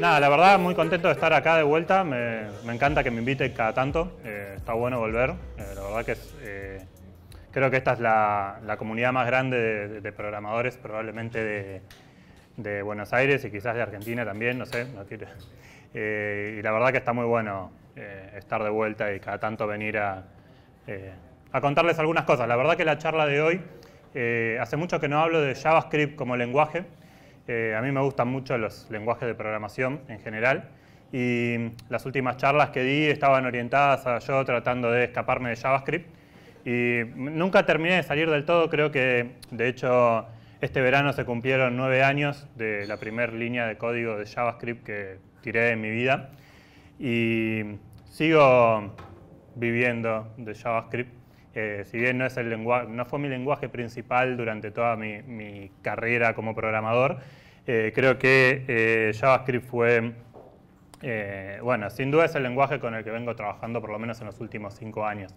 Nada, la verdad muy contento de estar acá de vuelta, me, encanta que me invite cada tanto, eh, está bueno volver, eh, la verdad que eh, creo que esta es la, comunidad más grande de, programadores probablemente de, Buenos Aires y quizás de Argentina también, no sé, y la verdad que está muy bueno estar de vuelta y cada tanto venir a, a, contarles algunas cosas. La verdad que la charla de hoy, hace mucho que no hablo de JavaScript como lenguaje, eh, a mí me gustan mucho los lenguajes de programación en general y las últimas charlas que di estaban orientadas a yo tratando de escaparme de JavaScript y nunca terminé de salir del todo, creo que de hecho este verano se cumplieron nueve años de la primera línea de código de JavaScript que tiré en mi vida y sigo viviendo de JavaScript. Eh, si bien no, es el no fue mi lenguaje principal durante toda mi carrera como programador, eh, creo que eh, JavaScript fue, eh, bueno, sin duda es el lenguaje con el que vengo trabajando por lo menos en los últimos cinco años,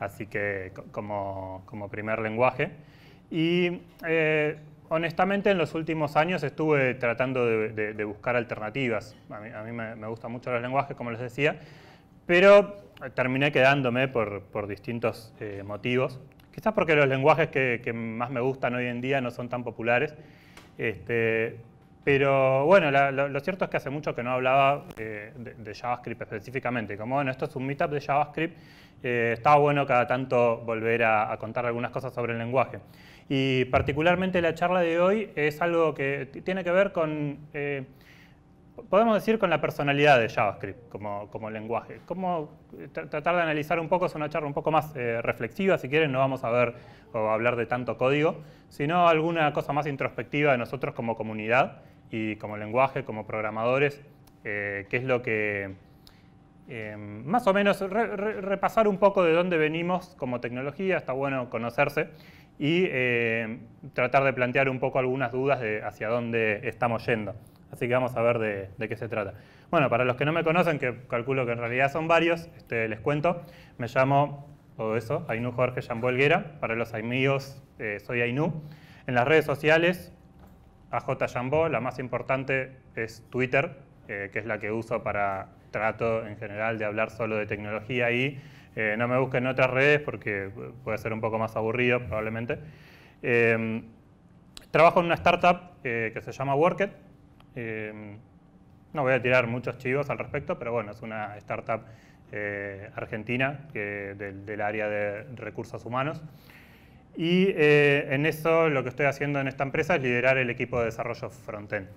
así que como, como primer lenguaje. Y honestamente en los últimos años estuve tratando de, buscar alternativas. A mí, me, gustan mucho los lenguajes, como les decía, pero terminé quedándome por, por distintos motivos. Quizás porque los lenguajes que, que, más me gustan hoy en día no son tan populares este, pero bueno, lo, cierto es que hace mucho que no hablaba eh, de, JavaScript específicamente. Como bueno, esto es un meetup de JavaScript, eh, estaba bueno cada tanto volver a, contar algunas cosas sobre el lenguaje. Y particularmente la charla de hoy es algo que tiene que ver con, eh, podemos decir, con la personalidad de JavaScript como, como lenguaje. Cómo tratar de analizar un poco, es una charla un poco más reflexiva, si quieren no vamos a ver o hablar de tanto código, sino alguna cosa más introspectiva de nosotros como comunidad y como lenguaje, como programadores, eh, qué es lo que, eh, más o menos, repasar un poco de dónde venimos como tecnología, está bueno conocerse, y eh, tratar de plantear un poco algunas dudas de hacia dónde estamos yendo. Así que vamos a ver de, qué se trata. Bueno, para los que no me conocen, que calculo que en realidad son varios, este, les cuento, me llamo todo eso, Ainú Jorge Jambó Helguera. Para los amigos, eh, soy Ainú. En las redes sociales, AJ Jambó, la más importante es Twitter, eh, que es la que uso para trato en general de hablar solo de tecnología eh, no me busquen en otras redes porque puede ser un poco más aburrido probablemente. Em, trabajo en una startup que se llama Worket. Em, no voy a tirar muchos chivos al respecto, pero bueno, es una startup eh, argentina del, área de recursos humanos. Y eh, en eso lo que estoy haciendo en esta empresa es liderar el equipo de desarrollo frontend.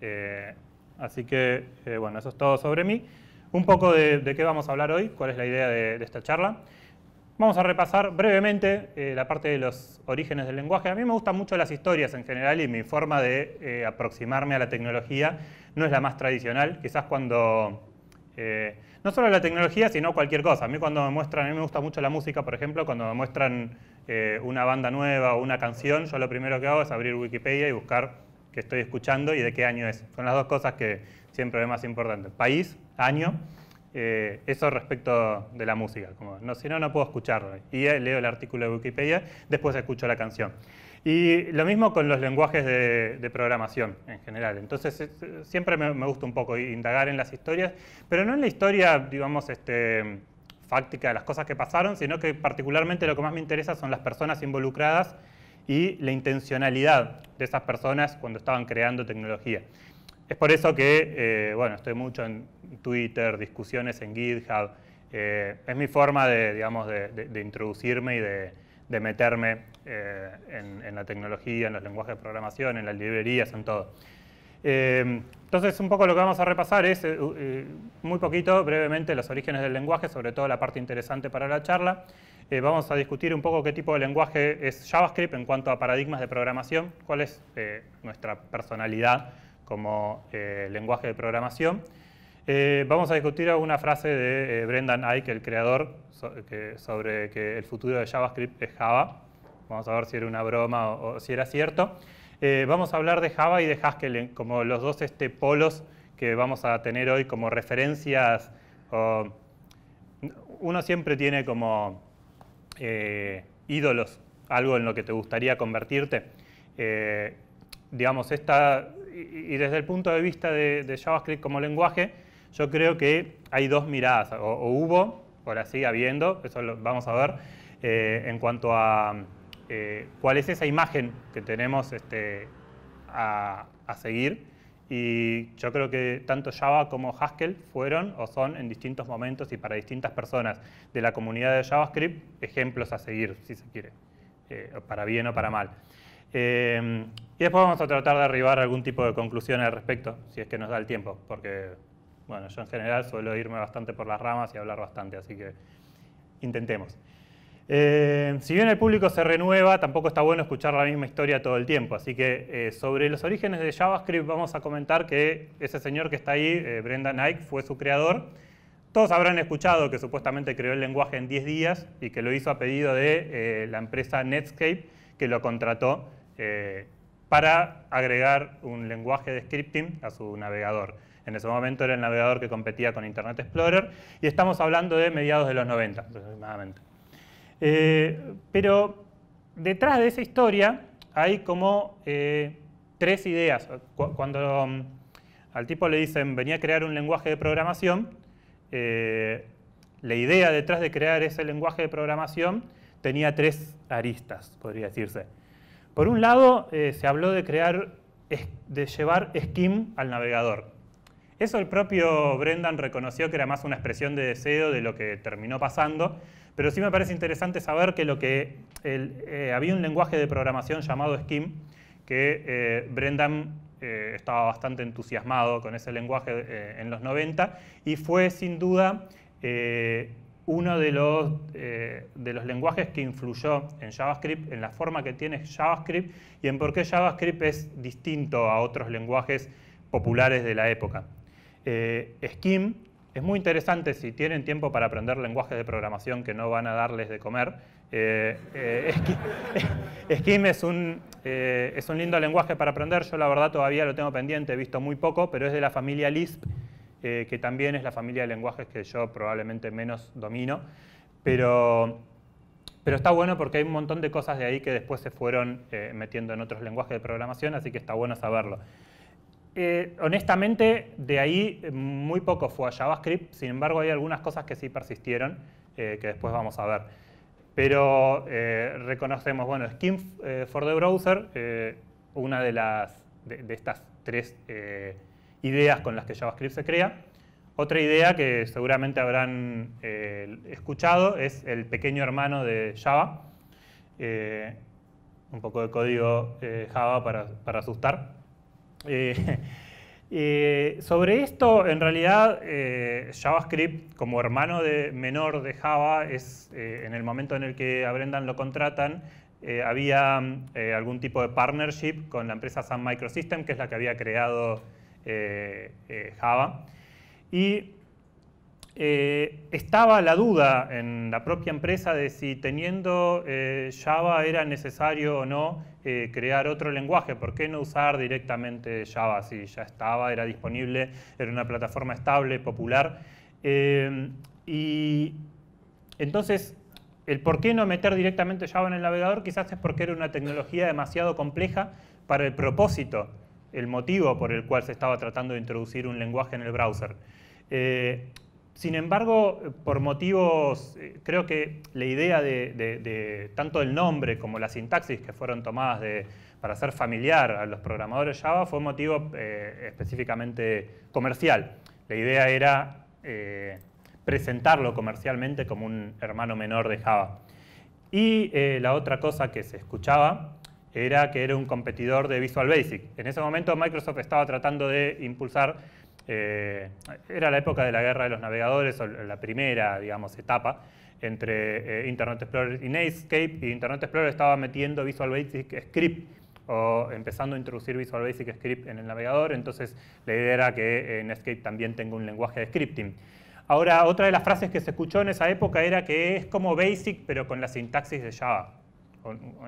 Eh, así que, bueno, eso es todo sobre mí. Un poco de, qué vamos a hablar hoy, cuál es la idea de, esta charla. Vamos a repasar brevemente la parte de los orígenes del lenguaje. A mí me gustan mucho las historias en general y mi forma de aproximarme a la tecnología no es la más tradicional. Quizás cuando no solo la tecnología, sino cualquier cosa. A mí cuando me muestran, a mí me gusta mucho la música, por ejemplo, cuando me muestran eh, una banda nueva o una canción, yo lo primero que hago es abrir Wikipedia y buscar qué estoy escuchando y de qué año es. Son las dos cosas que siempre es más importante. País, año, eh, eso respecto de la música. Como, no, si no, no puedo escucharlo. Y leo el artículo de Wikipedia, después escucho la canción. Y lo mismo con los lenguajes de, programación en general. Entonces, siempre me, gusta un poco indagar en las historias, pero no en la historia, digamos, este, fáctica de las cosas que pasaron, sino que particularmente lo que más me interesa son las personas involucradas y la intencionalidad de esas personas cuando estaban creando tecnología. Es por eso que, eh, bueno, estoy mucho en Twitter, discusiones en GitHub. Eh, es mi forma de, digamos, de introducirme y de, meterme eh, en, la tecnología, en los lenguajes de programación, en las librerías, en todo. Eh, entonces, un poco lo que vamos a repasar es, eh, muy poquito, brevemente, los orígenes del lenguaje, sobre todo la parte interesante para la charla. vamos a discutir un poco qué tipo de lenguaje es JavaScript en cuanto a paradigmas de programación, cuál es nuestra personalidad como lenguaje de programación. Eh, vamos a discutir una frase de eh, Brendan Eich, el creador, sobre que el futuro de JavaScript es Java. Vamos a ver si era una broma o, si era cierto. Eh, vamos a hablar de Java y de Haskell como los dos este, polos que vamos a tener hoy como referencias. uno siempre tiene como ídolos, algo en lo que te gustaría convertirte. digamos, esta, y, desde el punto de vista de, JavaScript como lenguaje, yo creo que hay dos miradas, o, hubo, o la sigue habiendo, eso lo vamos a ver, eh, en cuanto a eh, cuál es esa imagen que tenemos este, a, a seguir y yo creo que tanto Java como Haskell fueron o son en distintos momentos y para distintas personas de la comunidad de JavaScript ejemplos a seguir, si se quiere, eh, para bien o para mal. Eh, y después vamos a tratar de arribar algún tipo de conclusión al respecto, si es que nos da el tiempo, porque bueno, yo en general suelo irme bastante por las ramas y hablar bastante, así que intentemos. Eh, si bien el público se renueva, tampoco está bueno escuchar la misma historia todo el tiempo. Así que eh, sobre los orígenes de JavaScript vamos a comentar que ese señor que está ahí, eh, Brendan Ike, fue su creador. Todos habrán escuchado que supuestamente creó el lenguaje en 10 días y que lo hizo a pedido de la empresa Netscape, que lo contrató para agregar un lenguaje de scripting a su navegador. En ese momento era el navegador que competía con Internet Explorer y estamos hablando de mediados de los 90 aproximadamente. Eh, pero detrás de esa historia hay como eh, tres ideas. Cuando um, al tipo le dicen venía a crear un lenguaje de programación, eh, la idea detrás de crear ese lenguaje de programación tenía tres aristas, podría decirse. Por un lado, se habló de crear, de llevar Scheme al navegador. Eso el propio Brendan reconoció que era más una expresión de deseo de lo que terminó pasando, pero sí me parece interesante saber que, lo que eh, había un lenguaje de programación llamado Scheme, que eh, Brendan eh, estaba bastante entusiasmado con ese lenguaje en los 90 y fue sin duda uno de los, de los lenguajes que influyó en JavaScript, en la forma que tiene JavaScript y en por qué JavaScript es distinto a otros lenguajes populares de la época. Scheme es muy interesante si tienen tiempo para aprender lenguajes de programación que no van a darles de comer. Eh, eh, Scheme es un, eh, es un lindo lenguaje para aprender. Yo la verdad todavía lo tengo pendiente, he visto muy poco, pero es de la familia Lisp, que también es la familia de lenguajes que yo probablemente menos domino. Pero, pero está bueno porque hay un montón de cosas de ahí que después se fueron metiendo en otros lenguajes de programación, así que está bueno saberlo. Eh, honestamente, de ahí eh, muy poco fue a JavaScript, sin embargo hay algunas cosas que sí persistieron, eh, que después vamos a ver. Pero reconocemos, bueno, Scheme for the Browser, una de, las, de, estas tres ideas con las que JavaScript se crea. Otra idea que seguramente habrán escuchado es el pequeño hermano de Java, un poco de código Java para asustar. Eh, eh, sobre esto, en realidad, eh, JavaScript, como hermano menor de Java, es en el momento en el que a Brendan lo contratan, había algún tipo de partnership con la empresa Sun Microsystem, que es la que había creado Java. Y eh, estaba la duda en la propia empresa de si teniendo eh, Java era necesario o no eh, crear otro lenguaje. ¿Por qué no usar directamente Java si ya estaba, era disponible, era una plataforma estable, popular? y entonces, el por qué no meter directamente Java en el navegador quizás es porque era una tecnología demasiado compleja para el propósito, el motivo por el cual se estaba tratando de introducir un lenguaje en el browser. Sin embargo, por motivos, eh, creo que la idea de, tanto el nombre como la sintaxis que fueron tomadas para hacer familiar a los programadores Java fue un motivo eh, específicamente comercial. La idea era eh, presentarlo comercialmente como un hermano menor de Java. Y la otra cosa que se escuchaba era que era un competidor de Visual Basic. En ese momento Microsoft estaba tratando de impulsar eh, era la época de la guerra de los navegadores, o la primera, digamos, etapa entre eh, Internet Explorer y Netscape, y Internet Explorer estaba metiendo Visual Basic Script, o empezando a introducir Visual Basic Script en el navegador, entonces la idea era que eh, Netscape también tenga un lenguaje de scripting. Ahora, otra de las frases que se escuchó en esa época era que es como Basic, pero con la sintaxis de Java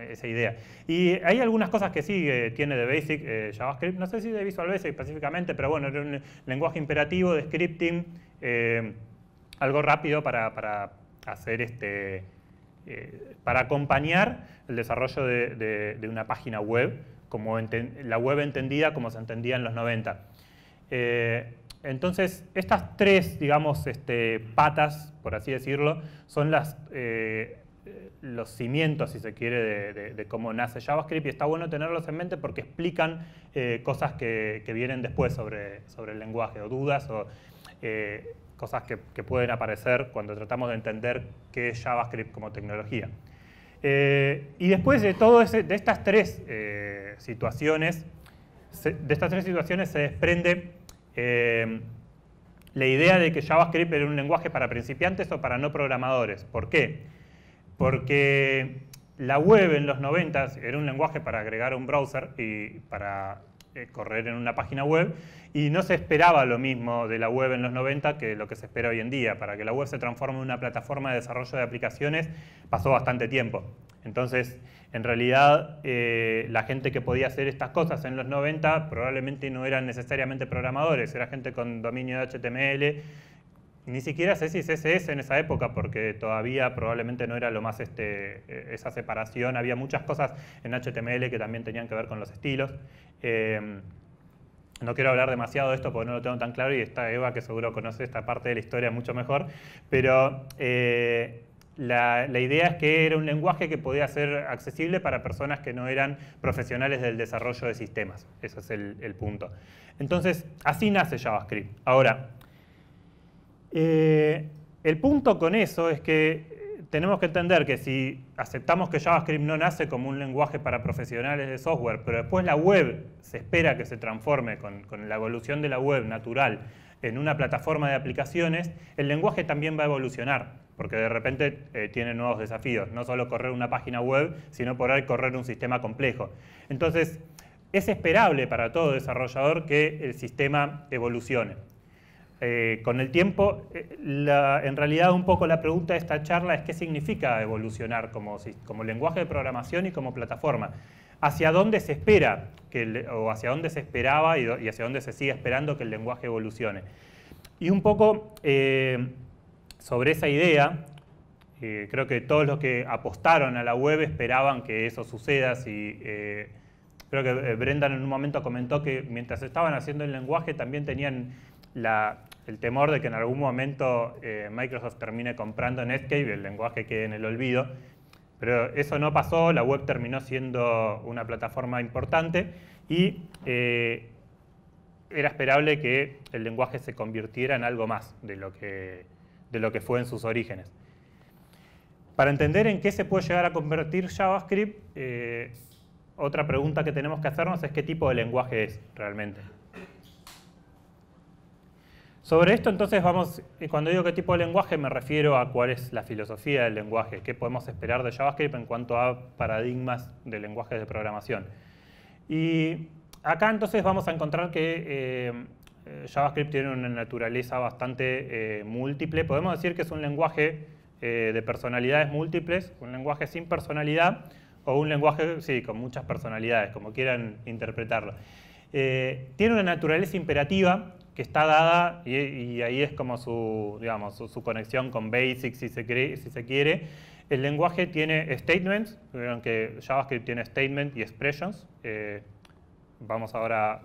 esa idea. Y hay algunas cosas que sí tiene de Basic eh, JavaScript, no sé si de Visual Basic específicamente, pero bueno, era un lenguaje imperativo de scripting, eh, algo rápido para, hacer este, eh, para acompañar el desarrollo de, una página web como la web entendida como se entendía en los 90. Eh, entonces, estas tres, digamos, este, patas, por así decirlo, son las, eh, los cimientos, si se quiere, de, cómo nace JavaScript y está bueno tenerlos en mente porque explican eh, cosas que, vienen después sobre, sobre el lenguaje o dudas o cosas que, pueden aparecer cuando tratamos de entender qué es JavaScript como tecnología. y después de, todo de estas tres situaciones, de estas tres situaciones se desprende eh, la idea de que JavaScript era un lenguaje para principiantes o para no programadores. ¿Por qué? Porque la web en los 90 era un lenguaje para agregar un browser y para eh, correr en una página web y no se esperaba lo mismo de la web en los 90 que lo que se espera hoy en día. Para que la web se transforme en una plataforma de desarrollo de aplicaciones pasó bastante tiempo. Entonces, en realidad, eh, la gente que podía hacer estas cosas en los 90 probablemente no eran necesariamente programadores, era gente con dominio de HTML, ni siquiera sé si CSS en esa época, porque todavía probablemente no era lo más este, eh, esa separación. Había muchas cosas en HTML que también tenían que ver con los estilos. Eh, no quiero hablar demasiado de esto porque no lo tengo tan claro y está Eva que seguro conoce esta parte de la historia mucho mejor, pero la, idea es que era un lenguaje que podía ser accesible para personas que no eran profesionales del desarrollo de sistemas. Ese es el, punto. Entonces, así nace JavaScript. Ahora, eh, el punto con eso es que tenemos que entender que si aceptamos que JavaScript no nace como un lenguaje para profesionales de software, pero después la web se espera que se transforme con, la evolución de la web natural en una plataforma de aplicaciones, el lenguaje también va a evolucionar porque de repente eh, tiene nuevos desafíos, no solo correr una página web, sino por ahí correr un sistema complejo. Entonces, es esperable para todo desarrollador que el sistema evolucione. Eh, con el tiempo, eh, en realidad un poco la pregunta de esta charla es qué significa evolucionar como, como lenguaje de programación y como plataforma. ¿Hacia dónde se espera, que o hacia dónde se esperaba y, hacia dónde se sigue esperando que el lenguaje evolucione? Y un poco sobre esa idea, eh, creo que todos los que apostaron a la web esperaban que eso suceda. Eh, creo que eh, Brendan en un momento comentó que mientras estaban haciendo el lenguaje también tenían el temor de que en algún momento Microsoft termine comprando Netscape, el lenguaje quede en el olvido. Pero eso no pasó, la web terminó siendo una plataforma importante y era esperable que el lenguaje se convirtiera en algo más de lo que de lo que fue en sus orígenes. Para entender en qué se puede llegar a convertir JavaScript, eh, otra pregunta que tenemos que hacernos es qué tipo de lenguaje es realmente. Sobre esto entonces vamos, cuando digo qué tipo de lenguaje me refiero a cuál es la filosofía del lenguaje, qué podemos esperar de JavaScript en cuanto a paradigmas de lenguajes de programación. Y acá entonces vamos a encontrar que eh, eh, JavaScript tiene una naturaleza bastante eh, múltiple. Podemos decir que es un lenguaje eh, de personalidades múltiples, un lenguaje sin personalidad o un lenguaje, sí, con muchas personalidades, como quieran interpretarlo. tiene una naturaleza imperativa que está dada, y, ahí es como su, digamos, su, conexión con Basic, si se, si se quiere. El lenguaje tiene statements, vieron que JavaScript tiene statements y expressions. vamos ahora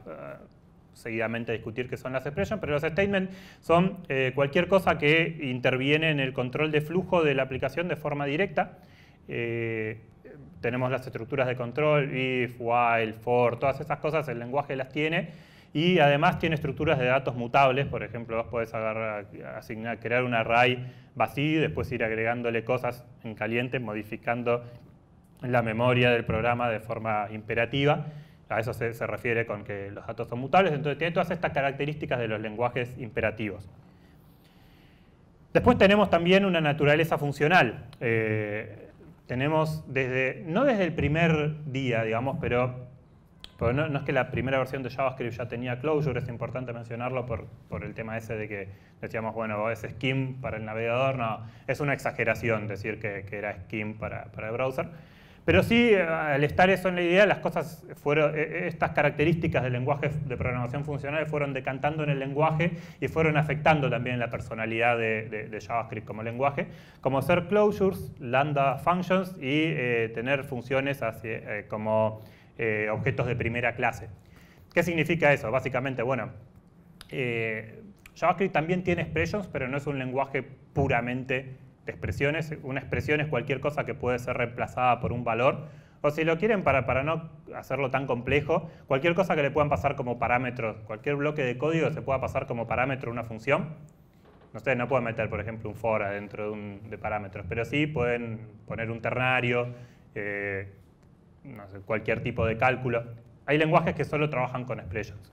seguidamente a discutir qué son las expressions, pero los statements son eh, cualquier cosa que interviene en el control de flujo de la aplicación de forma directa. Eh, tenemos las estructuras de control, if, while, for, todas esas cosas el lenguaje las tiene. Y además tiene estructuras de datos mutables, por ejemplo, vos podés crear un array vacío y después ir agregándole cosas en caliente, modificando la memoria del programa de forma imperativa. A eso se, refiere con que los datos son mutables. Entonces tiene todas estas características de los lenguajes imperativos. Después tenemos también una naturaleza funcional. Eh, tenemos desde, no desde el primer día, digamos, pero, no, es que la primera versión de JavaScript ya tenía closure, es importante mencionarlo por, el tema ese de que decíamos, bueno, es skim para el navegador, no, es una exageración decir que, era skim para, para el browser. Pero sí, al estar eso en la idea, las cosas fueron, e, e, estas características del lenguaje de programación funcional fueron decantando en el lenguaje y fueron afectando también la personalidad de, JavaScript como lenguaje, como ser closures, lambda functions y eh, tener funciones así, eh, como objetos de primera clase. ¿Qué significa eso? Básicamente, bueno, JavaScript también tiene expressions, pero no es un lenguaje puramente de expresiones. Una expresión es cualquier cosa que puede ser reemplazada por un valor. O si lo quieren, para, para no hacerlo tan complejo, cualquier cosa que le puedan pasar como parámetros, cualquier bloque de código se pueda pasar como parámetro una función. No sé, no pueden meter, por ejemplo, un for dentro de, un, de parámetros, pero sí pueden poner un ternario, eh, cualquier tipo de cálculo. Hay lenguajes que solo trabajan con expressions.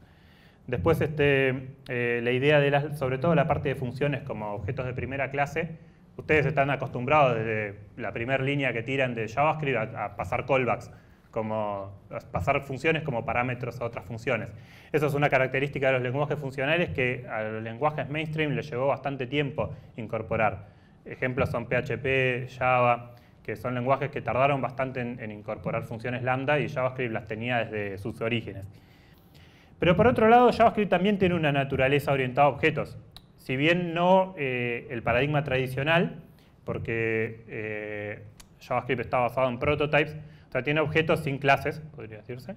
Después, este, eh, la idea de, las, sobre todo la parte de funciones como objetos de primera clase, ustedes están acostumbrados desde la primera línea que tiran de JavaScript a, pasar callbacks, como a pasar funciones como parámetros a otras funciones. Eso es una característica de los lenguajes funcionales que a los lenguajes mainstream les llevó bastante tiempo incorporar. Ejemplos son PHP, Java, que son lenguajes que tardaron bastante en incorporar funciones lambda y JavaScript las tenía desde sus orígenes. Pero por otro lado, JavaScript también tiene una naturaleza orientada a objetos. Si bien no eh, el paradigma tradicional, porque eh, JavaScript está basado en prototypes, o sea, tiene objetos sin clases, podría decirse.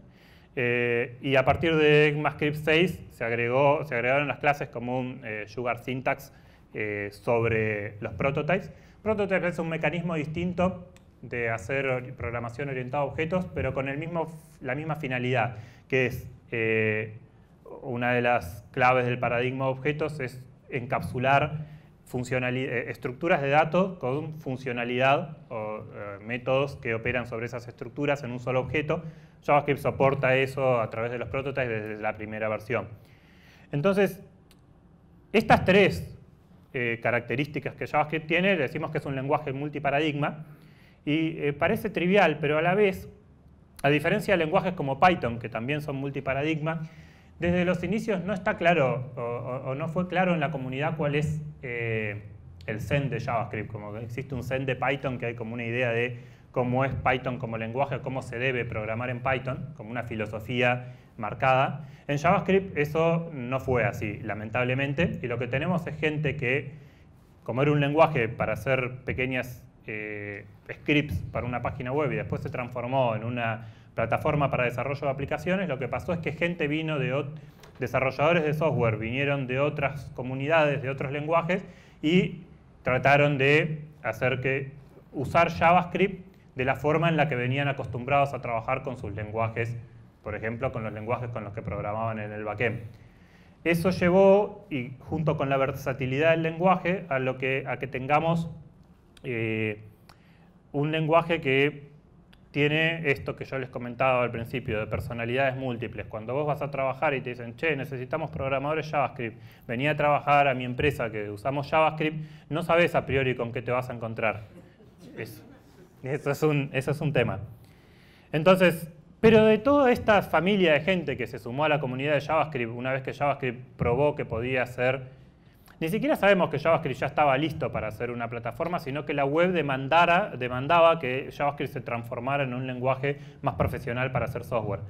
Eh, y a partir de ECMAScript 6 se, agregó, se agregaron las clases como un Sugar Syntax sobre los prototypes. Prototypes es un mecanismo distinto de hacer programación orientada a objetos, pero con el mismo, la misma finalidad, que es eh, una de las claves del paradigma de objetos es encapsular eh, estructuras de datos con funcionalidad o eh, métodos que operan sobre esas estructuras en un solo objeto. JavaScript soporta eso a través de los prototipes desde la primera versión. Entonces, estas tres características que JavaScript tiene, decimos que es un lenguaje multiparadigma, y parece trivial, pero a la vez a diferencia de lenguajes como Python, que también son multiparadigma, desde los inicios no está claro o, no fue claro en la comunidad cuál es eh, el Zen de JavaScript, como que existe un Zen de Python que hay como una idea de cómo es Python como lenguaje, cómo se debe programar en Python, como una filosofía marcada. En JavaScript eso no fue así, lamentablemente, y lo que tenemos es gente que, como era un lenguaje para hacer pequeñas eh, scripts para una página web y después se transformó en una plataforma para desarrollo de aplicaciones, lo que pasó es que gente vino de desarrolladores de software, vinieron de otras comunidades, de otros lenguajes y trataron de hacer que usar JavaScript de la forma en la que venían acostumbrados a trabajar con sus lenguajes, por ejemplo, con los lenguajes con los que programaban en el backend. Eso llevó, y junto con la versatilidad del lenguaje, a, lo que, a que tengamos eh, un lenguaje que tiene esto que yo les comentaba al principio, de personalidades múltiples. Cuando vos vas a trabajar y te dicen, che, necesitamos programadores JavaScript, venía a trabajar a mi empresa que usamos JavaScript, no sabes a priori con qué te vas a encontrar. Eso, eso, es, un, eso es un tema. Entonces, pero de toda esta familia de gente que se sumó a la comunidad de JavaScript, una vez que JavaScript probó que podía ser ni siquiera sabemos que JavaScript ya estaba listo para hacer una plataforma, sino que la web demandara, demandaba que JavaScript se transformara en un lenguaje más profesional para hacer software.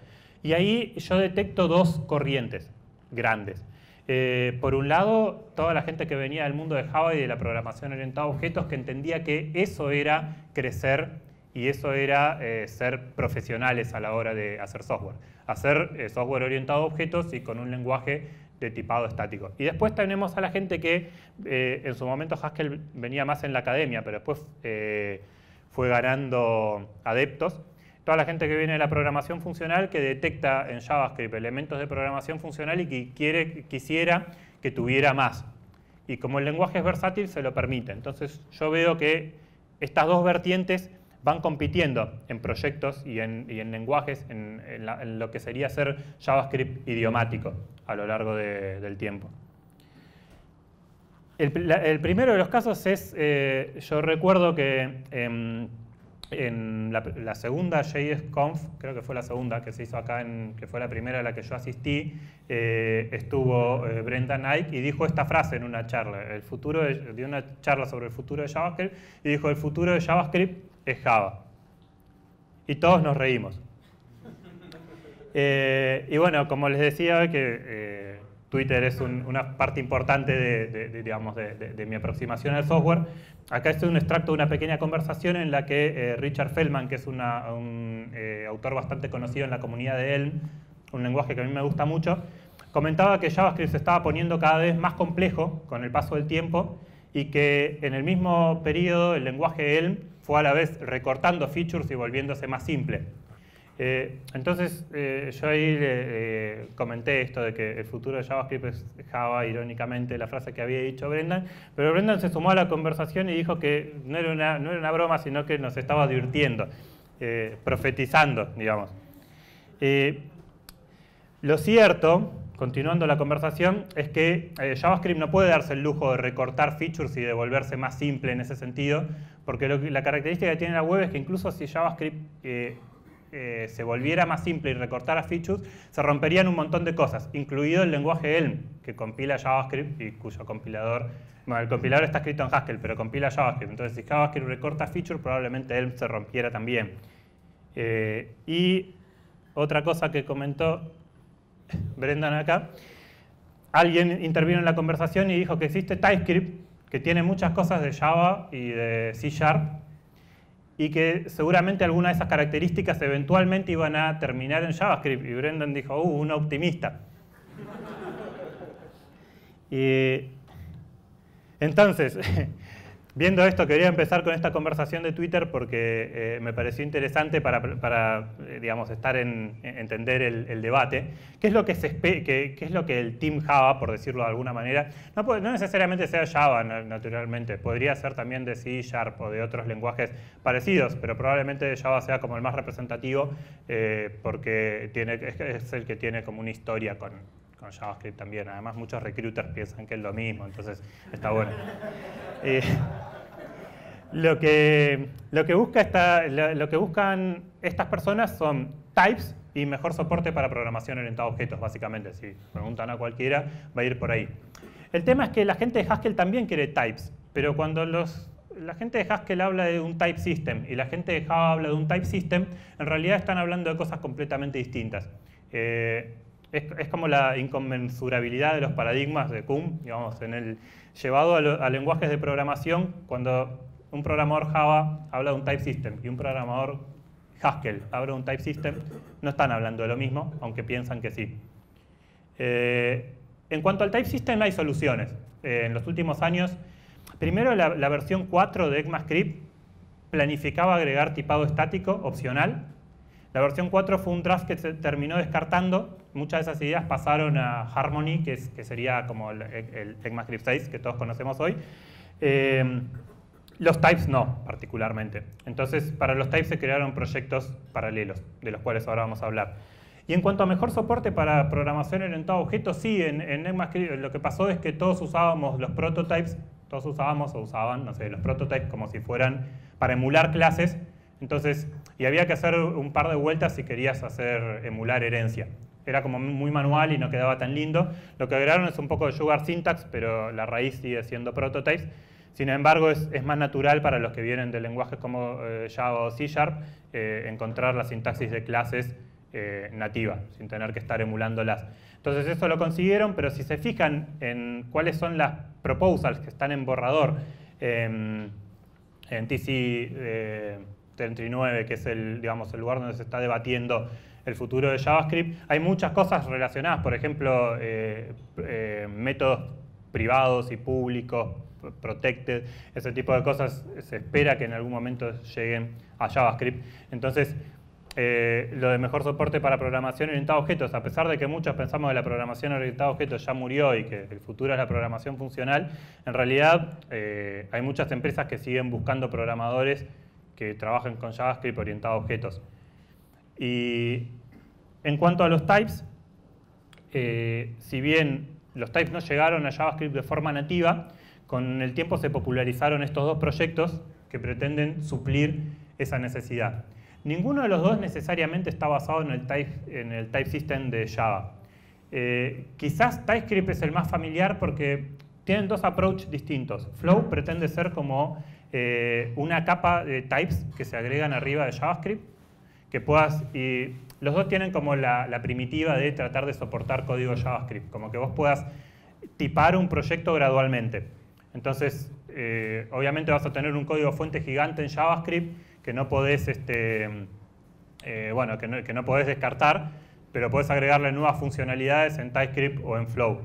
Y ahí yo detecto dos corrientes grandes. Eh, por un lado, toda la gente que venía del mundo de Java y de la programación orientada a objetos que entendía que eso era crecer y eso era eh, ser profesionales a la hora de hacer software. Hacer eh, software orientado a objetos y con un lenguaje de tipado estático. Y después tenemos a la gente que eh, en su momento Haskell venía más en la academia, pero después fue ganando adeptos. Toda la gente que viene de la programación funcional que detecta en JavaScript elementos de programación funcional y que quisiera que tuviera más. Y como el lenguaje es versátil, se lo permite. Entonces yo veo que estas dos vertientes van compitiendo en proyectos y en, lenguajes, en, lo que sería ser JavaScript idiomático a lo largo del tiempo. El, primero de los casos es, eh, yo recuerdo que em, en la, segunda JSConf, creo que fue la segunda que se hizo acá, en, que fue la primera a la que yo asistí, eh, estuvo eh, Brenda Nike y dijo esta frase en una charla, el futuro dio una charla sobre el futuro de JavaScript y dijo el futuro de JavaScript es Java. Y todos nos reímos. Eh, y bueno, como les decía, que Twitter es una parte importante de, digamos, de, mi aproximación al software. Acá es un extracto de una pequeña conversación en la que eh, Richard Feldman, que es un eh, autor bastante conocido en la comunidad de Elm, un lenguaje que a mí me gusta mucho, comentaba que JavaScript se estaba poniendo cada vez más complejo con el paso del tiempo y que en el mismo periodo el lenguaje Elm fue a la vez recortando features y volviéndose más simple. Eh, entonces, eh, yo ahí eh, comenté esto de que el futuro de JavaScript es Java, irónicamente, la frase que había dicho Brendan, pero Brendan se sumó a la conversación y dijo que no era una, no era una broma, sino que nos estaba divirtiendo, profetizando, digamos. lo cierto, continuando la conversación, es que JavaScript no puede darse el lujo de recortar features y de volverse más simple en ese sentido, porque la característica que tiene la web es que incluso si JavaScript eh, se volviera más simple y recortara features, se romperían un montón de cosas, incluido el lenguaje Elm, que compila JavaScript y cuyo compilador, bueno, el compilador está escrito en Haskell, pero compila JavaScript. Entonces, si JavaScript recorta features, probablemente Elm se rompiera también. Eh, y otra cosa que comentó Brendan acá, alguien intervino en la conversación y dijo que existe TypeScript, que tiene muchas cosas de Java y de C Sharp, y que seguramente algunas de esas características eventualmente iban a terminar en JavaScript. Y Brendan dijo, uh, un optimista. y, entonces, Viendo esto, quería empezar con esta conversación de Twitter porque eh, me pareció interesante para, eh, digamos, estar en, entender el, debate. ¿Qué es, lo que se qué, es lo que el Team Java, por decirlo de alguna manera, no, no necesariamente sea Java, naturalmente, podría ser también de C Sharp o de otros lenguajes parecidos, pero probablemente Java sea como el más representativo eh, porque tiene, es, el que tiene como una historia con, con JavaScript también. Además, muchos recruiters piensan que es lo mismo, entonces está bueno. Eh, lo, que, lo, que busca buscan estas personas son types y mejor soporte para programación orientada a objetos, básicamente. Si preguntan a cualquiera, va a ir por ahí. El tema es que la gente de Haskell también quiere types, pero cuando la gente de Haskell habla de un type system y la gente de Java habla de un type system, en realidad están hablando de cosas completamente distintas. Eh, es, como la inconmensurabilidad de los paradigmas de Kuhn, digamos, en el, llevado a, lenguajes de programación, cuando un programador Java habla de un type system y un programador Haskell habla de un type system, no están hablando de lo mismo, aunque piensan que sí. Eh, en cuanto al type system hay soluciones. Eh, en los últimos años, primero la, la versión 4 de ECMAScript planificaba agregar tipado estático opcional la versión 4 fue un draft que se terminó descartando. Muchas de esas ideas pasaron a Harmony, que, sería como el, el, ECMAScript 6 que todos conocemos hoy. Eh, los types no, particularmente. Entonces, para los types se crearon proyectos paralelos, de los cuales ahora vamos a hablar. Y en cuanto a mejor soporte para programación orientada a objetos, sí, en, en ECMAScript lo que pasó es que todos usábamos los prototypes, todos usábamos o usaban, no sé, los prototypes como si fueran para emular clases, entonces, y había que hacer un par de vueltas si querías hacer emular herencia. Era como muy manual y no quedaba tan lindo. Lo que agregaron es un poco de Sugar Syntax, pero la raíz sigue siendo prototypes. Sin embargo, es, más natural para los que vienen de lenguajes como eh, Java o C Sharp eh, encontrar la sintaxis de clases eh, nativa, sin tener que estar emulándolas. Entonces eso lo consiguieron, pero si se fijan en cuáles son las proposals que están en borrador en TC 39, que es el, digamos, el lugar donde se está debatiendo el futuro de JavaScript, hay muchas cosas relacionadas, por ejemplo, eh, eh, métodos privados y públicos, protected, ese tipo de cosas se espera que en algún momento lleguen a JavaScript. Entonces, eh, lo de mejor soporte para programación orientada a objetos, a pesar de que muchos pensamos que la programación orientada a objetos ya murió y que el futuro es la programación funcional, en realidad hay muchas empresas que siguen buscando programadores que trabajan con JavaScript orientado a objetos. Y en cuanto a los types, eh, si bien los types no llegaron a JavaScript de forma nativa, con el tiempo se popularizaron estos dos proyectos que pretenden suplir esa necesidad. Ninguno de los dos necesariamente está basado en el type, en el type system de Java. Eh, quizás TypeScript es el más familiar porque tienen dos approaches distintos. Flow pretende ser como eh, una capa de types que se agregan arriba de JavaScript, que puedas, los dos tienen como la, primitiva de tratar de soportar código JavaScript, como que vos puedas tipar un proyecto gradualmente. Entonces, eh, obviamente vas a tener un código fuente gigante en JavaScript que no podés, este, eh, bueno, que no, que no podés descartar, pero podés agregarle nuevas funcionalidades en TypeScript o en Flow.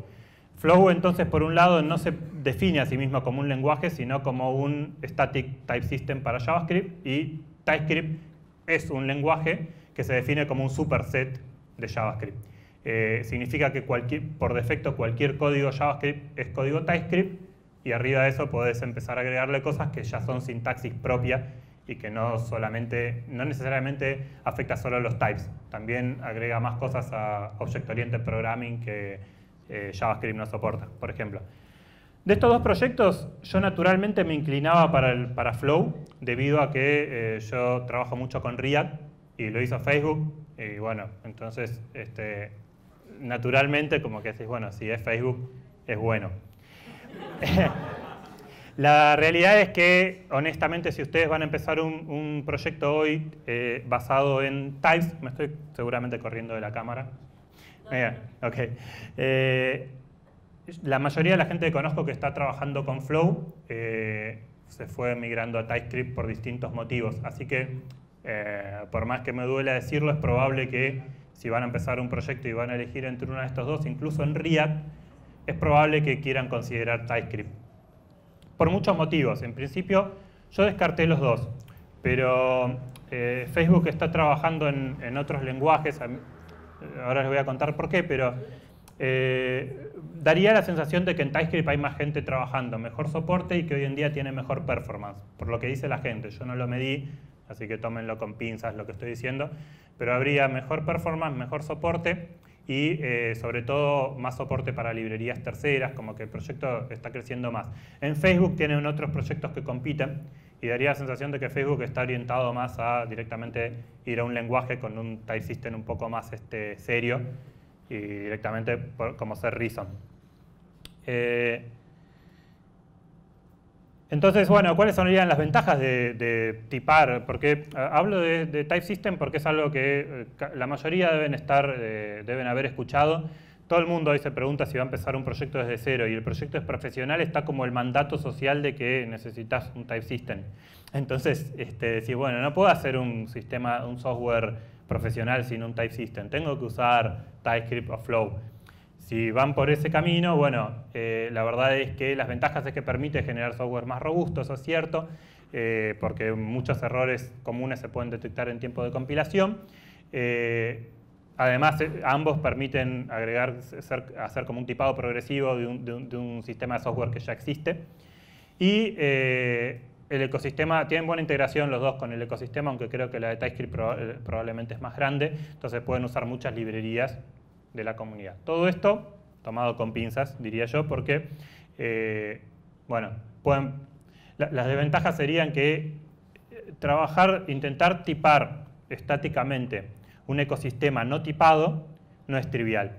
Flow entonces por un lado no se define a sí mismo como un lenguaje, sino como un static type system para JavaScript y TypeScript es un lenguaje que se define como un superset de JavaScript. Eh, significa que cualquier, por defecto cualquier código JavaScript es código TypeScript y arriba de eso podés empezar a agregarle cosas que ya son sintaxis propia y que no solamente, no necesariamente afecta solo a los types, también agrega más cosas a Object Oriented Programming que eh, JavaScript no soporta, por ejemplo. De estos dos proyectos, yo naturalmente me inclinaba para, el, para Flow, debido a que eh, yo trabajo mucho con React y lo hizo Facebook, y bueno, entonces este, naturalmente como que decís, bueno, si es Facebook, es bueno. La realidad es que, honestamente, si ustedes van a empezar un, proyecto hoy eh, basado en types, me estoy seguramente corriendo de la cámara. Eh, la mayoría de la gente que conozco que está trabajando con Flow eh, se fue migrando a TypeScript por distintos motivos. Así que, por más que me duela decirlo, es probable que si van a empezar un proyecto y van a elegir entre uno de estos dos, incluso en React, es probable que quieran considerar TypeScript por muchos motivos. En principio, yo descarté los dos, pero eh, Facebook está trabajando en, otros lenguajes, ahora les voy a contar por qué, pero eh, daría la sensación de que en TypeScript hay más gente trabajando, mejor soporte y que hoy en día tiene mejor performance, por lo que dice la gente. Yo no lo medí, así que tómenlo con pinzas lo que estoy diciendo, pero habría mejor performance, mejor soporte y eh, sobre todo más soporte para librerías terceras, como que el proyecto está creciendo más. En Facebook tienen otros proyectos que compiten y daría la sensación de que Facebook está orientado más a directamente ir a un lenguaje con un type system un poco más este, serio y directamente como ser Reason. Eh, entonces, bueno, ¿cuáles serían las ventajas de, tipar? Porque eh, hablo de, Type System porque es algo que eh, la mayoría deben, estar, eh, deben haber escuchado. Todo el mundo hoy se pregunta si va a empezar un proyecto desde cero y el proyecto es profesional, está como el mandato social de que necesitas un Type System. Entonces, este, decir, bueno, no puedo hacer un sistema, un software profesional sin un Type System, tengo que usar TypeScript o Flow. Si van por ese camino, bueno, eh, la verdad es que las ventajas es que permite generar software más robusto, eso es cierto, eh, porque muchos errores comunes se pueden detectar en tiempo de compilación. Eh, además, ambos permiten agregar, hacer como un tipado progresivo de un, sistema de software que ya existe. Y el ecosistema, tienen buena integración los dos con el ecosistema, aunque creo que la de TypeScript probablemente es más grande, entonces pueden usar muchas librerías de la comunidad. Todo esto tomado con pinzas, diría yo, porque, eh, bueno, las desventajas serían que eh, trabajar, intentar tipar estáticamente un ecosistema no tipado no es trivial.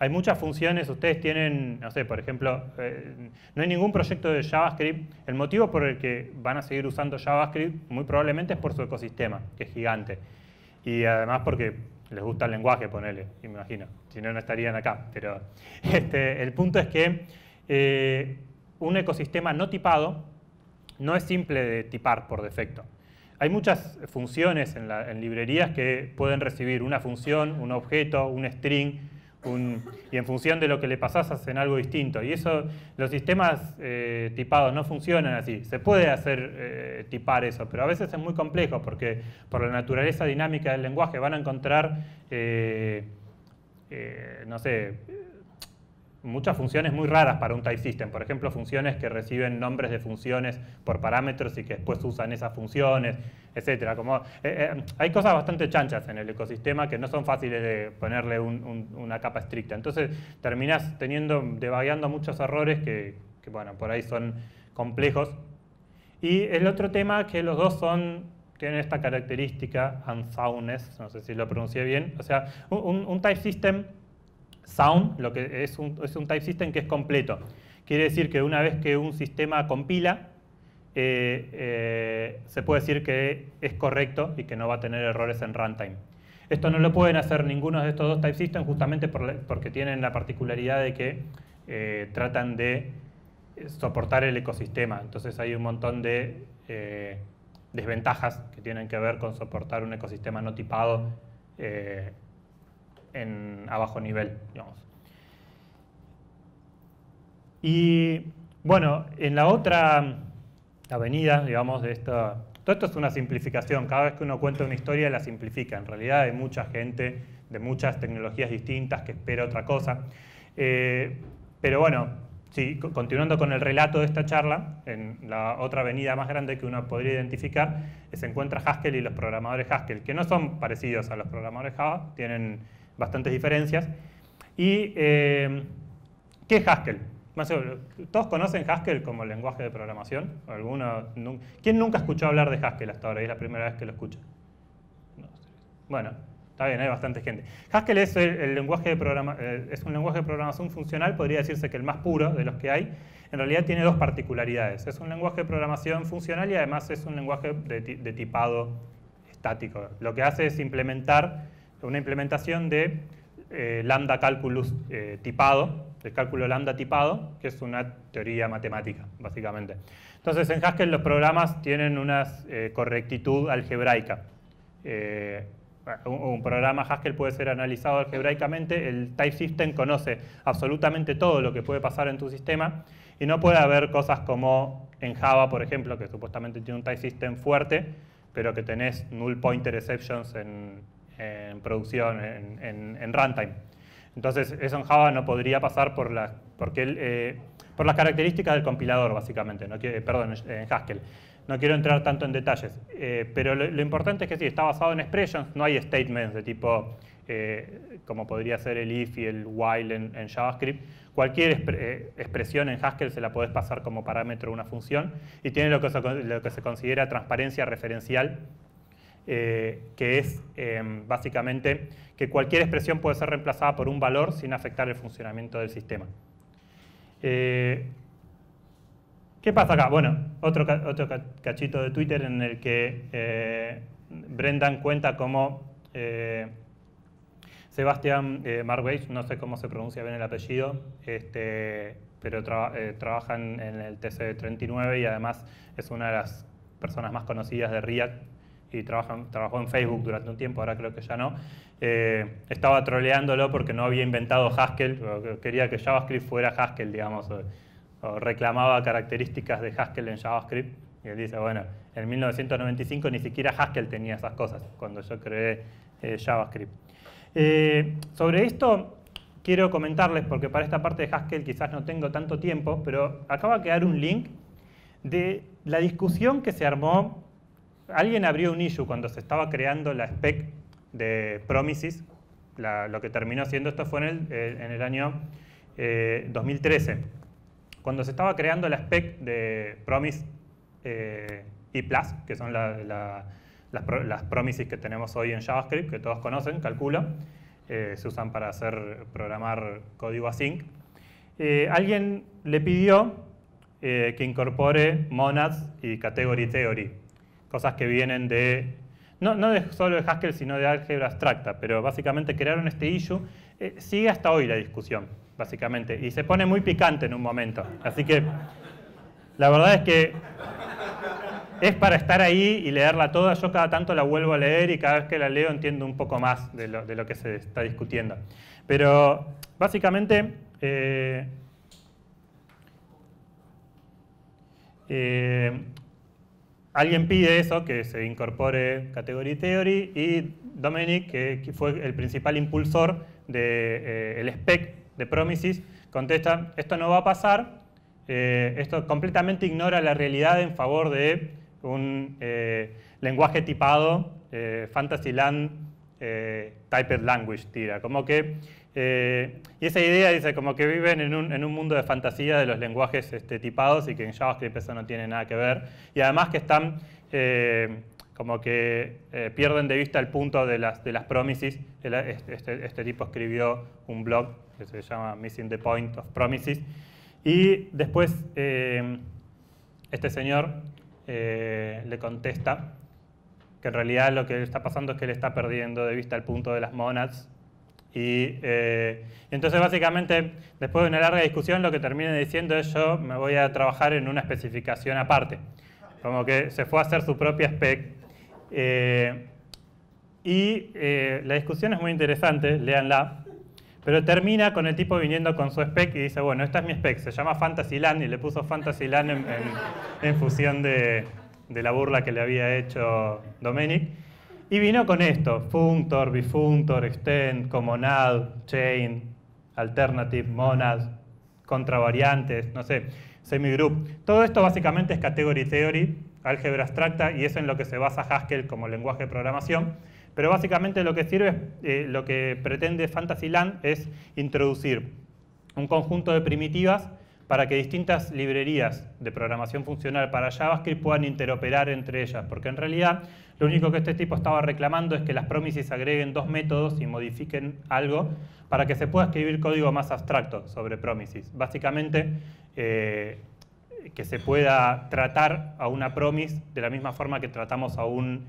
Hay muchas funciones, ustedes tienen, no sé, por ejemplo, eh, no hay ningún proyecto de JavaScript. El motivo por el que van a seguir usando JavaScript muy probablemente es por su ecosistema, que es gigante. Y además porque les gusta el lenguaje, ponele, me imagino, si no, no estarían acá. Pero este, el punto es que eh, un ecosistema no tipado no es simple de tipar por defecto. Hay muchas funciones en, en librerías que pueden recibir una función, un objeto, un string, y en función de lo que le pasás hacen algo distinto. Y eso, los sistemas eh, tipados no funcionan así. Se puede hacer eh, tipar eso, pero a veces es muy complejo porque por la naturaleza dinámica del lenguaje van a encontrar, eh, no sé, muchas funciones muy raras para un type system. Por ejemplo, funciones que reciben nombres de funciones por parámetros y que después usan esas funciones, etc. Como, eh, eh, hay cosas bastante chanchas en el ecosistema que no son fáciles de ponerle una capa estricta. Entonces terminas teniendo, devagueando muchos errores que, bueno, por ahí son complejos. Y el otro tema que los dos son tienen esta característica, unsoundness, no sé si lo pronuncié bien, o sea, un type system sound, lo que es un, es un type system que es completo. Quiere decir que una vez que un sistema compila, eh, eh, se puede decir que es correcto y que no va a tener errores en runtime. Esto no lo pueden hacer ninguno de estos dos type systems justamente porque tienen la particularidad de que eh, tratan de soportar el ecosistema. Entonces hay un montón de desventajas que tienen que ver con soportar un ecosistema no tipado en, a bajo nivel. Y bueno, en la otra avenida, digamos, de esta... Todo esto es una simplificación. Cada vez que uno cuenta una historia la simplifica. En realidad hay mucha gente de muchas tecnologías distintas que espera otra cosa. Eh, pero bueno, Sí, continuando con el relato de esta charla, en la otra avenida más grande que uno podría identificar, se encuentra Haskell y los programadores Haskell, que no son parecidos a los programadores Java, tienen bastantes diferencias. ¿Y eh, qué es Haskell? ¿Todos conocen Haskell como lenguaje de programación? ¿Alguno, ¿Quién nunca escuchó hablar de Haskell hasta ahora? Es la primera vez que lo escucha. Bueno, Está bien, hay bastante gente. Haskell es, el, lenguaje de eh, es un lenguaje de programación funcional, podría decirse que el más puro de los que hay. En realidad tiene dos particularidades. Es un lenguaje de programación funcional y además es un lenguaje de, tipado estático. Lo que hace es implementar una implementación de eh, lambda calculus eh, tipado, el cálculo lambda tipado, que es una teoría matemática, básicamente. Entonces, en Haskell los programas tienen una correctitud algebraica un programa Haskell puede ser analizado algebraicamente, el type system conoce absolutamente todo lo que puede pasar en tu sistema y no puede haber cosas como en Java, por ejemplo, que supuestamente tiene un type system fuerte, pero que tenés null pointer exceptions en, producción, en, runtime. Entonces, eso en Java no podría pasar por, la, porque eh, por las características del compilador, básicamente, perdón, en Haskell. No quiero entrar tanto en detalles, eh, pero lo, importante es que sí, está basado en expressions, no hay statements de tipo, eh, como podría ser el if y el while en, JavaScript. Cualquier eh, expresión en Haskell se la podés pasar como parámetro a una función y tiene lo que se, lo que se considera transparencia referencial, que es em, básicamente que cualquier expresión puede ser reemplazada por un valor sin afectar el funcionamiento del sistema. ¿Qué pasa acá? Bueno, otro, otro cachito de Twitter en el que eh, Brendan cuenta cómo eh, Sebastián eh, no sé cómo se pronuncia bien el apellido, este, pero eh, trabaja en, el TC39 y además es una de las personas más conocidas de React y trabajó en Facebook durante un tiempo, ahora creo que ya no. estaba troleándolo porque no había inventado Haskell, quería que JavaScript fuera Haskell, digamos o reclamaba características de Haskell en JavaScript. Y él dice, bueno, en 1995 ni siquiera Haskell tenía esas cosas cuando yo creé eh, JavaScript. Eh, sobre esto quiero comentarles, porque para esta parte de Haskell quizás no tengo tanto tiempo, pero acaba de quedar un link de la discusión que se armó. Alguien abrió un issue cuando se estaba creando la spec de Promises. lo que terminó siendo esto fue en el, eh, año 2013 cuando se estaba creando la spec de Promise eh, y Plus, que son las, promises que tenemos hoy en JavaScript, que todos conocen, calculo, eh, se usan para hacer programar código async, eh, alguien le pidió que incorpore monads y category theory, cosas que vienen de, no, no de, solo de Haskell, sino de álgebra abstracta, pero básicamente crearon este issue. sigue hasta hoy la discusión básicamente. Y se pone muy picante en un momento. Así que la verdad es que es para estar ahí y leerla toda. Yo cada tanto la vuelvo a leer y cada vez que la leo entiendo un poco más de lo, que se está discutiendo. Pero básicamente... Eh, eh, alguien pide eso, que se incorpore Category Theory, y Dominic, que, fue el principal impulsor del de, eh, spec de Promises, contesta, esto no va a pasar, eh, esto completamente ignora la realidad en favor de un eh, lenguaje tipado, eh, Fantasyland Typed Language, tira. Como que, y esa idea dice como que viven en un, mundo de fantasía de los lenguajes este, tipados y que en JavaScript eso no tiene nada que ver. Y además que están como que pierden de vista el punto de las, de las promises. Este, este, tipo escribió un blog que se llama Missing the Point of Promises. Y después eh, este señor eh, le contesta que en realidad lo que está pasando es que él está perdiendo de vista el punto de las monads. Y eh, entonces básicamente, después de una larga discusión, lo que termina diciendo es yo me voy a trabajar en una especificación aparte. Como que se fue a hacer su propia spec. Eh, y eh, la discusión es muy interesante, léanla. Pero termina con el tipo viniendo con su spec y dice, bueno, esta es mi spec, se llama Fantasyland y le puso Fantasyland en, en, función de, de, la burla que le había hecho Dominic. Y vino con esto, functor, bifunctor, extend, comonad, chain, alternative, monad, contravariantes, no sé, semigroup. Todo esto básicamente es category theory, álgebra abstracta, y es en lo que se basa Haskell como lenguaje de programación. Pero básicamente lo que sirve, eh, lo que pretende Fantasyland es introducir un conjunto de primitivas para que distintas librerías de programación funcional para JavaScript puedan interoperar entre ellas, porque en realidad lo único que este tipo estaba reclamando es que las promises agreguen dos métodos y modifiquen algo para que se pueda escribir código más abstracto sobre promises. Básicamente, eh, que se pueda tratar a una promise de la misma forma que tratamos a un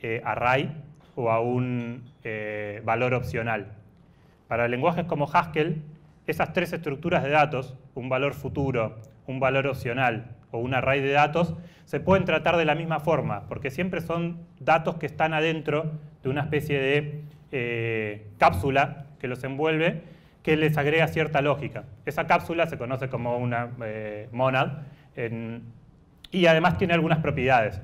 eh, array o a un eh, valor opcional. Para lenguajes como Haskell, esas tres estructuras de datos, un valor futuro, un valor opcional o un array de datos, se pueden tratar de la misma forma, porque siempre son datos que están adentro de una especie de eh, cápsula que los envuelve, que les agrega cierta lógica. Esa cápsula se conoce como una eh, monad y además tiene algunas propiedades.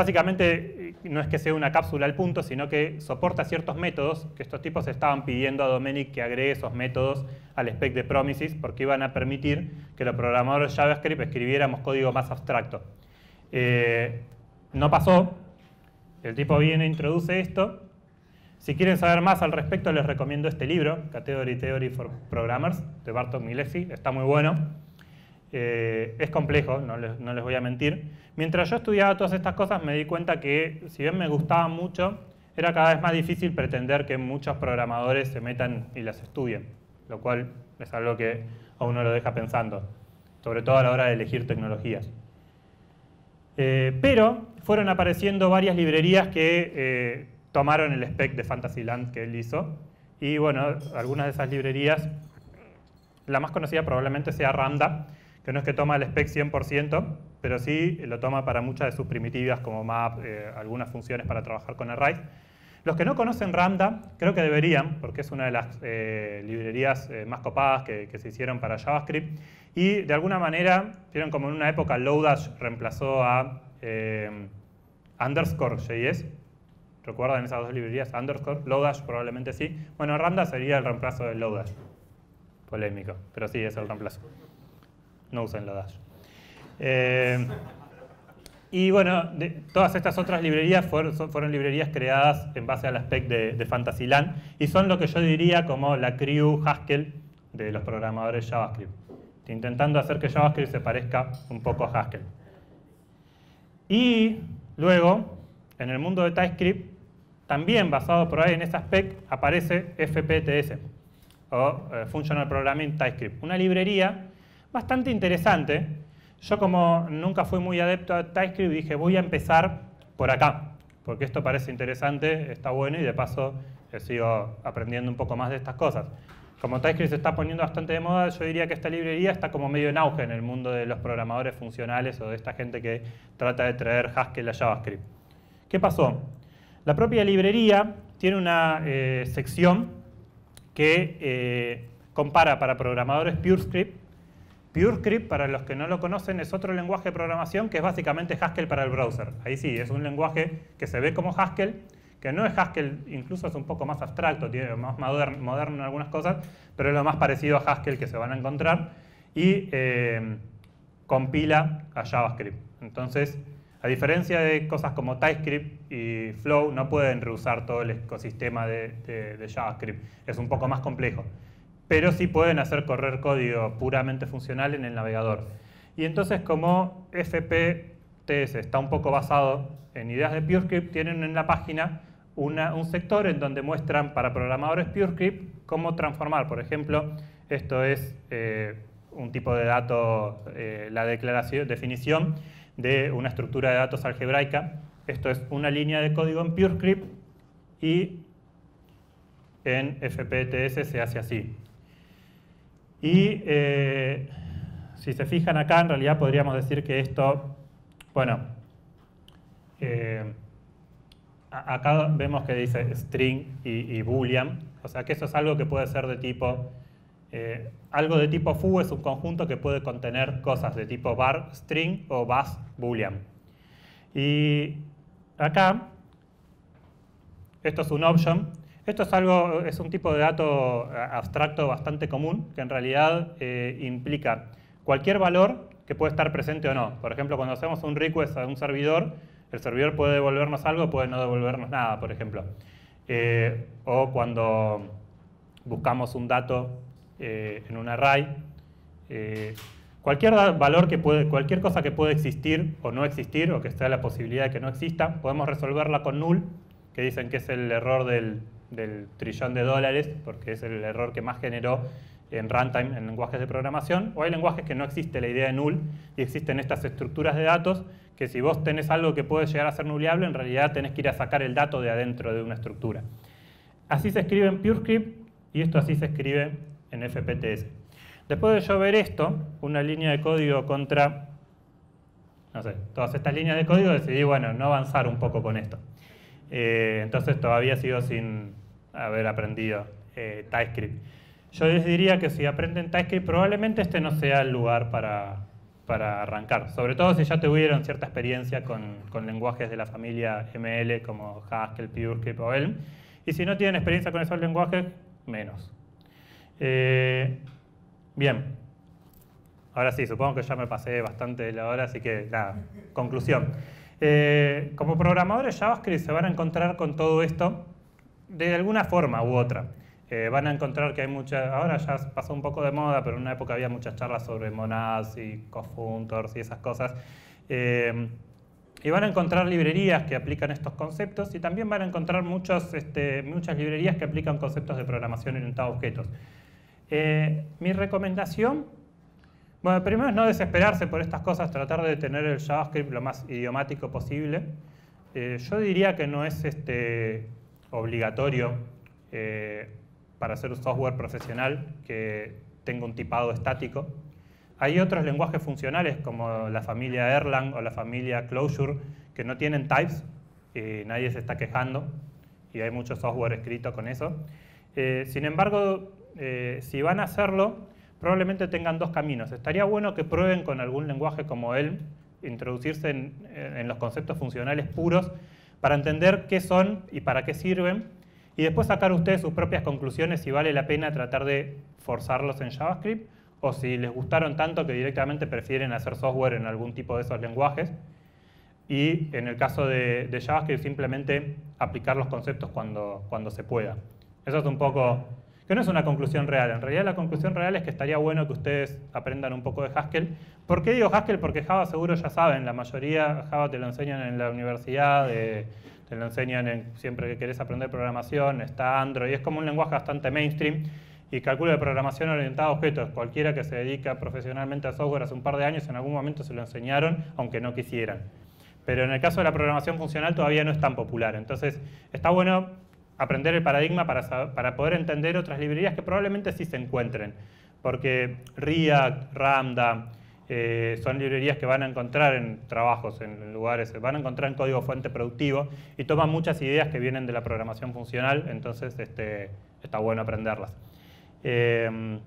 Básicamente no es que sea una cápsula al punto, sino que soporta ciertos métodos que estos tipos estaban pidiendo a Dominic que agregue esos métodos al spec de Promises porque iban a permitir que los programadores JavaScript escribiéramos código más abstracto. Eh, no pasó, el tipo viene e introduce esto. Si quieren saber más al respecto, les recomiendo este libro, Category Theory for Programmers, de Bartok Milesi, está muy bueno. Eh, es complejo, no les, voy a mentir. Mientras yo estudiaba todas estas cosas me di cuenta que si bien me gustaban mucho, era cada vez más difícil pretender que muchos programadores se metan y las estudien, lo cual es algo que a uno lo deja pensando, sobre todo a la hora de elegir tecnologías. Eh, pero fueron apareciendo varias librerías que eh, tomaron el spec de Fantasyland que él hizo, y bueno, algunas de esas librerías, la más conocida probablemente sea Ramda, que no es que toma el spec 100%, pero sí lo toma para muchas de sus primitivas como map, eh, algunas funciones para trabajar con arrays. Los que no conocen Ramda, creo que deberían, porque es una de las eh, librerías eh, más copadas que, se hicieron para JavaScript. Y de alguna manera, vieron como en una época Lodash reemplazó a underscore JS. ¿Recuerdan esas dos librerías? Underscore, Lodash probablemente sí. Bueno, Ramda sería el reemplazo de Lodash. Polémico, pero sí, es el reemplazo no usen la Dash. Eh, y bueno, todas estas otras librerías fueron, librerías creadas en base al spec de, de, Fantasyland y son lo que yo diría como la crew Haskell de los programadores JavaScript, intentando hacer que JavaScript se parezca un poco a Haskell. Y luego, en el mundo de TypeScript, también basado por ahí en esa spec, aparece FPTS, o eh, Functional Programming TypeScript, una librería bastante interesante. Yo como nunca fui muy adepto a TypeScript dije voy a empezar por acá, porque esto parece interesante, está bueno y de paso eh, sigo aprendiendo un poco más de estas cosas. Como TypeScript se está poniendo bastante de moda, yo diría que esta librería está como medio en auge en el mundo de los programadores funcionales o de esta gente que trata de traer Haskell a JavaScript. ¿Qué pasó? La propia librería tiene una eh, sección que eh, compara para programadores PureScript PureScript, para los que no lo conocen, es otro lenguaje de programación que es básicamente Haskell para el browser. Ahí sí, es un lenguaje que se ve como Haskell, que no es Haskell, incluso es un poco más abstracto, tiene más moderno, en algunas cosas, pero es lo más parecido a Haskell que se van a encontrar y eh, compila a JavaScript. Entonces, a diferencia de cosas como TypeScript y Flow, no pueden reusar todo el ecosistema de JavaScript. Es un poco más complejo pero sí pueden hacer correr código puramente funcional en el navegador. Y entonces como FPTS está un poco basado en ideas de PureScript, tienen en la página un sector en donde muestran para programadores PureScript cómo transformar. Por ejemplo, esto es eh, un tipo de dato, eh, la declaración, definición de una estructura de datos algebraica esto es una línea de código en PureScript y en FPTS se hace así. Y eh, si se fijan acá, en realidad podríamos decir que esto, bueno, eh, acá vemos que dice string y, boolean, o sea que eso es algo que puede ser de tipo, eh, algo de tipo foo es un conjunto que puede contener cosas de tipo var string o bus boolean. Y acá, esto es un option, esto es algo, es un tipo de dato abstracto bastante común que en realidad implica cualquier valor que puede estar presente o no. Por ejemplo, cuando hacemos un request a un servidor, el servidor puede devolvernos algo, puede no devolvernos nada, por ejemplo. Eh, o cuando buscamos un dato eh, en un array, eh, cualquier valor que puede, cualquier cosa que puede existir o no existir, o que esté la posibilidad de que no exista, podemos resolverla con null, que dicen que es el error del, del trillón de dólares, porque es el error que más generó en runtime, en lenguajes de programación, o hay lenguajes que no existe la idea de null y existen estas estructuras de datos que si vos tenés algo que puede llegar a ser nuleable, en realidad tenés que ir a sacar el dato de adentro de una estructura. Así se escribe en PureScript y esto así se escribe en FPTS. Después de yo ver esto, una línea de código contra, no sé, todas estas líneas de código, decidí, bueno, no avanzar un poco con esto. Eh, entonces todavía sigo sin haber aprendido eh, TypeScript. Yo les diría que si aprenden TypeScript, probablemente este no sea el lugar para, arrancar. Sobre todo si ya tuvieron cierta experiencia con, lenguajes de la familia ML como Haskell, PureScript o Elm. Y si no tienen experiencia con esos lenguajes, menos. Eh, bien. Ahora sí, supongo que ya me pasé bastante de la hora, así que nada, conclusión. Eh, como programadores JavaScript se van a encontrar con todo esto de alguna forma u otra. Eh, van a encontrar que hay muchas, ahora ya pasó un poco de moda, pero en una época había muchas charlas sobre monads y cofunctors y esas cosas. Eh, y van a encontrar librerías que aplican estos conceptos y también van a encontrar este, muchas librerías que aplican conceptos de programación orientada a objetos. Eh, mi recomendación, bueno, primero es no desesperarse por estas cosas, tratar de tener el JavaScript lo más idiomático posible. yo diría que no es este, obligatorio para hacer un software profesional que tenga un tipado estático. Hay otros lenguajes funcionales como la familia Erlang o la familia Clojure que no tienen types y nadie se está quejando y hay mucho software escrito con eso. Eh, sin embargo, eh, si van a hacerlo, probablemente tengan dos caminos. Estaría bueno que prueben con algún lenguaje como Elm, introducirse en los conceptos funcionales puros para entender qué son y para qué sirven y después sacar ustedes sus propias conclusiones si vale la pena tratar de forzarlos en JavaScript o si les gustaron tanto que directamente prefieren hacer software en algún tipo de esos lenguajes. Y en el caso de, JavaScript simplemente aplicar los conceptos cuando, cuando se pueda. Eso es un poco, que no es una conclusión real. En realidad la conclusión real es que estaría bueno que ustedes aprendan un poco de Haskell. ¿Por qué digo Haskell? Porque Java seguro ya saben, la mayoría Java te lo enseñan en la universidad, de, te lo enseñan en, siempre que querés aprender programación, está Android, es como un lenguaje bastante mainstream y cálculo de programación orientada a objetos. Cualquiera que se dedica profesionalmente a software hace un par de años en algún momento se lo enseñaron, aunque no quisieran. Pero en el caso de la programación funcional todavía no es tan popular. Entonces está bueno aprender el paradigma para, para poder entender otras librerías que probablemente sí se encuentren. Porque React, Ramda, eh, son librerías que van a encontrar en trabajos, en lugares, van a encontrar en código fuente productivo y toman muchas ideas que vienen de la programación funcional, entonces este, está bueno aprenderlas. Eh,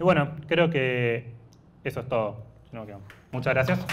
y bueno, creo que eso es todo. Muchas gracias.